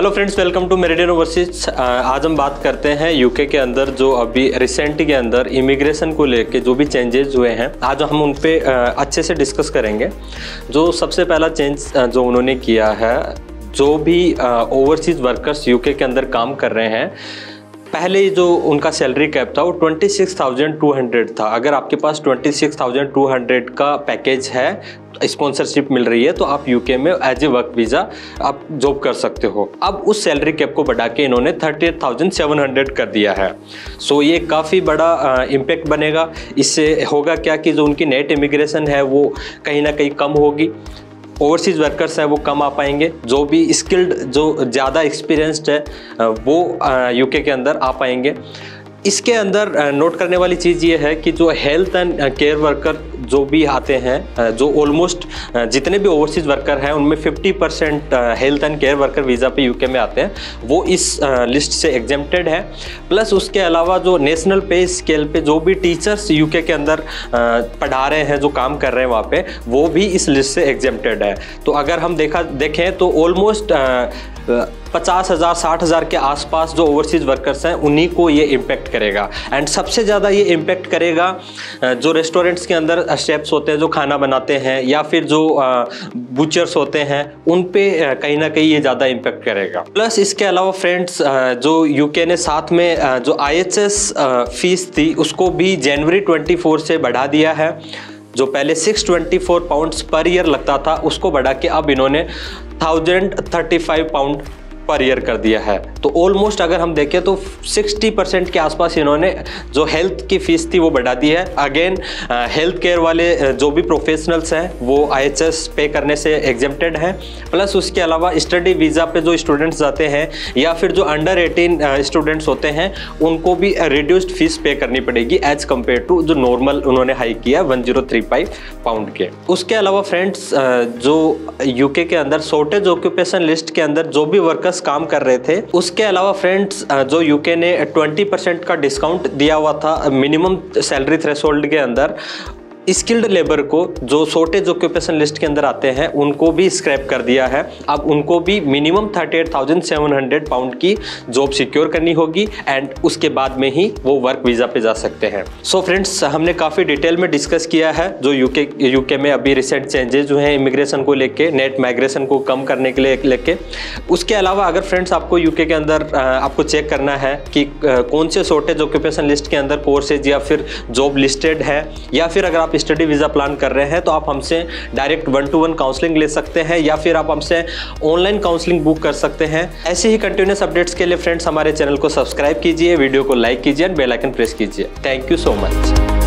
Hello friends welcome to Meridian Overseas आज हम बात करते हैं यूके के अंदर जो अभी रिसेंट के अंदर इमिग्रेशन को लेके जो भी चेंजेस हुए हैं, आज हम उन पर अच्छे से डिस्कस करेंगे। जो सबसे पहला चेंज जो उन्होंने किया है, जो भी ओवरसीज वर्कर्स यूके के अंदर काम कर रहे हैं पहले जो उनका सैलरी कैप था, वो twenty six thousand two hundred था। अगर आपके पास twenty six thousand two hundred का पैकेज है स्पॉन्सरशिप मिल रही है तो आप यूके में एज ए वर्क वीज़ा आप जॉब कर सकते हो। अब उस सैलरी कैप को बढ़ा के इन्होंने thirty eight thousand seven hundred कर दिया है। सो ये काफ़ी बड़ा इम्पेक्ट बनेगा। इससे होगा क्या कि जो उनकी नेट इमिग्रेशन है, वो कहीं ना कहीं कम होगी। ओवरसीज वर्कर्स हैं, वो कम आ पाएँगे। जो भी स्किल्ड जो ज़्यादा एक्सपीरियंस्ड है, वो यूके के अंदर आ पाएँगे। इसके अंदर नोट करने वाली चीज़ ये है कि जो हेल्थ एंड केयर वर्कर जो भी आते हैं जो ऑलमोस्ट जितने भी ओवरसीज वर्कर हैं, उनमें 50 percent health and care worker visa पे यूके में आते हैं। वो इस लिस्ट से एग्जेम्प्टेड है। प्लस उसके अलावा जो नेशनल पे स्केल पे जो भी टीचर्स यूके के अंदर पढ़ा रहे हैं, जो काम कर रहे हैं वहाँ पे, वो भी इस लिस्ट से एग्जेम्प्टेड है। तो अगर हम देखा, देखें तो ऑलमोस्ट पचास हज़ार, साठ हज़ार के आसपास जो ओवरसीज़ वर्कर्स हैं, उन्हीं को ये इम्पेक्ट करेगा। एंड सबसे ज़्यादा ये इम्पेक्ट करेगा जो रेस्टोरेंट्स के अंदर शेफ्स होते हैं, जो खाना बनाते हैं, या फिर जो बुचर्स होते हैं, उन पे कहीं ना कहीं ये ज़्यादा इम्पेक्ट करेगा। प्लस इसके अलावा फ्रेंड्स जो यूके ने साथ में जो आईएचएस फ़ीस थी, उसको भी जनवरी ट्वेंटी से बढ़ा दिया है। जो पहले 624 पाउंड्स पर ईयर लगता था, उसको बढ़ा के अब इन्होंने thousand thirty five pound per year कर दिया है। तो ऑलमोस्ट अगर हम देखें तो 60 परसेंट के आसपास इन्होंने जो हेल्थ की फ़ीस थी वो बढ़ा दी है। अगेन हेल्थ केयर वाले जो भी प्रोफेशनल्स हैं, वो आई पे करने से एग्जेप्टेड हैं। प्लस उसके अलावा स्टडी वीज़ा पे जो स्टूडेंट्स जाते हैं या फिर जो अंडर एटीन स्टूडेंट्स होते हैं, उनको भी रिड्यूस्ड फ़ीस पे करनी पड़ेगी एज कंपेयर टू जो नॉर्मल उन्होंने हाई किया वन पाउंड के। उसके अलावा फ्रेंड्स जो यूके के अंदर शॉर्टेज ऑक्यूपेशन लिस्ट के अंदर जो भी वर्कर्स काम कर रहे थे। उसके अलावा फ्रेंड्स जो यूके ने 20 परसेंट का डिस्काउंट दिया हुआ था मिनिमम सैलरी थ्रेश के अंदर। स्किल्ड लेबर को जो शॉर्टेज ऑक्यूपेशन लिस्ट के अंदर आते हैं उनको भी स्क्रैप कर दिया है। अब उनको भी मिनिमम 38,700 पाउंड की जॉब सिक्योर करनी होगी एंड उसके बाद में ही वो वर्क वीज़ा पे जा सकते हैं। सो so फ्रेंड्स हमने काफ़ी डिटेल में डिस्कस किया है जो यूके यूके में अभी रिसेंट चेंजेस हुए हैं इमिग्रेशन को लेके नेट माइग्रेशन को कम करने के लिए लेके। उसके अलावा अगर फ्रेंड्स आपको यूके के अंदर आपको चेक करना है कि कौन से शॉर्टेज ऑक्यूपेशन लिस्ट के अंदर कोर्सेज या फिर जॉब लिस्टेड है या फिर अगर आप स्टडी वीज़ा प्लान कर रहे हैं तो आप हमसे direct one to one counselling ले सकते हैं या फिर आप हमसे ऑनलाइन काउंसलिंग बुक कर सकते हैं। ऐसे ही कंटिन्यूस अपडेट्स के लिए फ्रेंड्स हमारे चैनल को सब्सक्राइब कीजिए, वीडियो को लाइक कीजिए एंड बेलाइकन प्रेस कीजिए। Thank you so much